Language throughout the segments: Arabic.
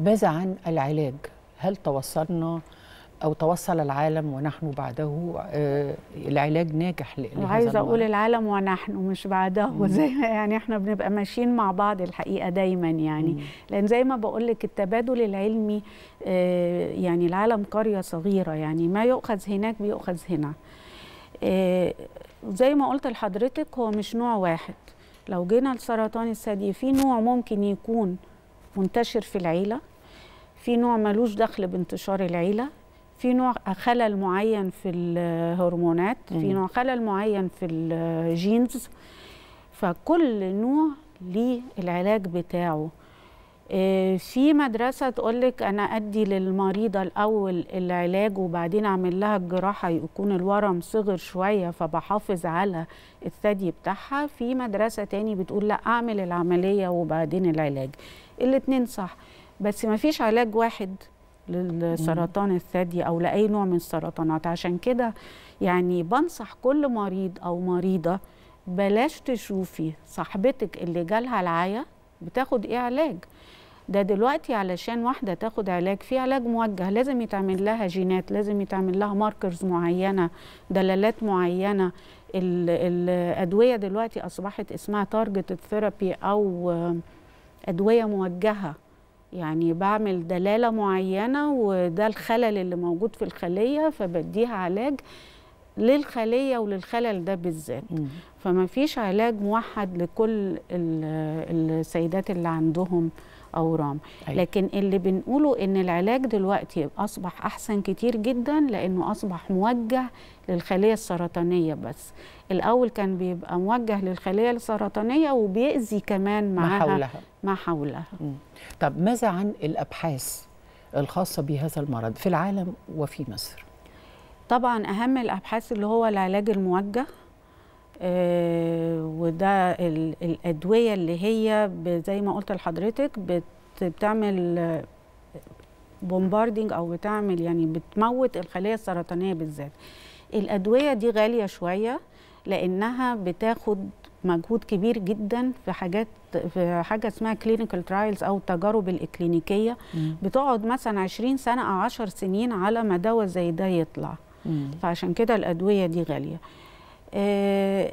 ماذا عن العلاج؟ هل توصلنا أو توصل العالم ونحن بعده آه، العلاج ناجح ل- لهذا وعايزه أقول المرض؟ العالم ونحن مش بعده. زي يعني إحنا بنبقى ماشيين مع بعض الحقيقة دايما يعني مم. لأن زي ما بقول لك التبادل العلمي آه، يعني العالم قرية صغيرة يعني ما يؤخذ هناك بيؤخذ هنا آه، زي ما قلت لحضرتك هو مش نوع واحد لو جينا لسرطان الثدي في نوع ممكن يكون منتشر في العيلة في نوع ملوش دخل بانتشار العيلة في نوع خلل معين في الهرمونات في. نوع خلل معين في الجينز. فكل نوع ليه العلاج بتاعه. آه، في مدرسة تقولك أنا أدي للمريضة الأول العلاج وبعدين أعمل لها الجراحة يكون الورم صغر شوية فبحافظ على الثدي بتاعها. في مدرسة تاني بتقول لا أعمل العملية وبعدين العلاج. الاتنين صح. بس ما فيش علاج واحد للسرطان الثدي أو لأي نوع من السرطانات. عشان كده يعني بنصح كل مريض أو مريضة بلاش تشوفي صاحبتك اللي جالها العيا بتاخد إيه علاج. ده دلوقتي علشان واحدة تاخد علاج في علاج موجه لازم يتعمل لها جينات لازم يتعمل لها ماركرز معينة دلالات معينة. ال- الأدوية دلوقتي أصبحت اسمها targeted therapy أو أدوية موجهة يعني بعمل دلالة معينة وده الخلل اللي موجود في الخلية فبديها علاج للخلية وللخلل ده بالذات. فما فيش علاج موحد لكل ال- السيدات اللي عندهم اورام أيوة. لكن اللي بنقوله إن العلاج دلوقتي أصبح أحسن كتير جدا لأنه أصبح موجه للخلية السرطانية بس الأول كان بيبقى موجه للخلية السرطانية وبيأذي كمان ما معاها حولها ما حولها. طب ماذا عن الأبحاث الخاصة بهذا المرض في العالم وفي مصر؟ طبعا أهم الأبحاث اللي هو العلاج الموجه وده ال- الأدوية اللي هي زي ما قلت لحضرتك بت- بتعمل bombarding أو بتعمل يعني بتموت الخليه السرطانية بالذات الأدوية دي غالية شوية لأنها بتاخد مجهود كبير جدا في حاجات في حاجة اسمها clinical trials أو التجارب الاكلينيكيه مم. بتقعد مثلا 20 سنة أو 10 سنين على ما دواء زي ده يطلع مم. فعشان كده الأدوية دي غالية آه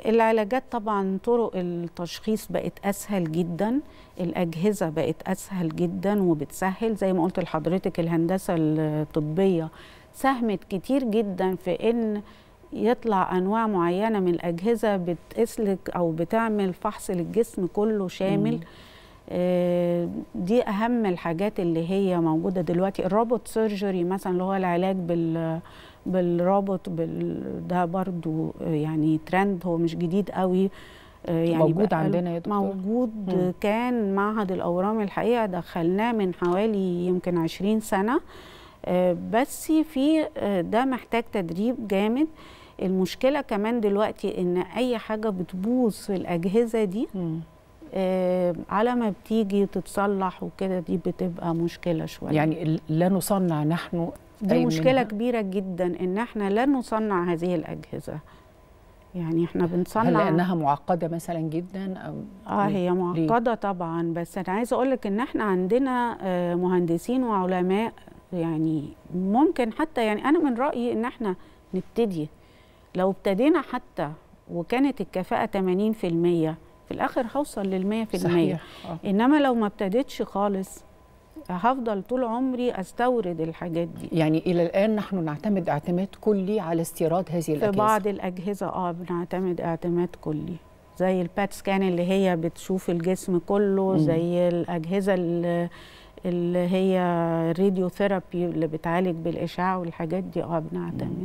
العلاجات طبعا طرق التشخيص بقت أسهل جدا الأجهزة بقت أسهل جدا وبتسهل زي ما قلت لحضرتك الهندسة الطبية ساهمت كتير جدا في إن يطلع أنواع معينة من الأجهزة بتسلك أو بتعمل فحص للجسم كله شامل مم. آه، دي أهم الحاجات اللي هي موجودة دلوقتي ال robot surgery مثلا اللي هو العلاج بال بالروبوت بال ده برضو يعني ترند هو مش جديد قوي آه، يعني موجود عندنا يا دكتور؟ موجود مم. كان معهد الأورام الحقيقة دخلناه من حوالي يمكن 20 سنة آه، بس في ده محتاج تدريب جامد المشكلة كمان دلوقتي إن أي حاجة بتبوظ في الأجهزة دي مم. آه، على ما بتيجي تتصلح وكده دي بتبقى مشكلة شوية يعني لا نصنع نحن دي مشكلة منها؟ كبيرة جدا إن إحنا لا نصنع هذه الأجهزة يعني إحنا بنصنع هل لأنها معقدة مثلا جدا أو آه ليه؟ هي معقدة طبعا بس أنا عايزة أقول لك إن إحنا عندنا آه، مهندسين وعلماء يعني ممكن حتى يعني أنا من رأيي إن إحنا نبتدي لو ابتدينا حتى وكانت الكفاءة 80% في الآخر هوصل لل 100% صحيح آه. إنما لو ما ابتديتش خالص هفضل طول عمري أستورد الحاجات دي. يعني إلى الآن نحن نعتمد اعتماد كلي على استيراد هذه في الأجهزة. بعض الأجهزة آه بنعتمد اعتماد كلي. زي البات سكان اللي هي بتشوف الجسم كله. زي الأجهزة اللي اللي هي راديو ثيرابي اللي بتعالج بالإشعاع والحاجات دي آه بنعتمد.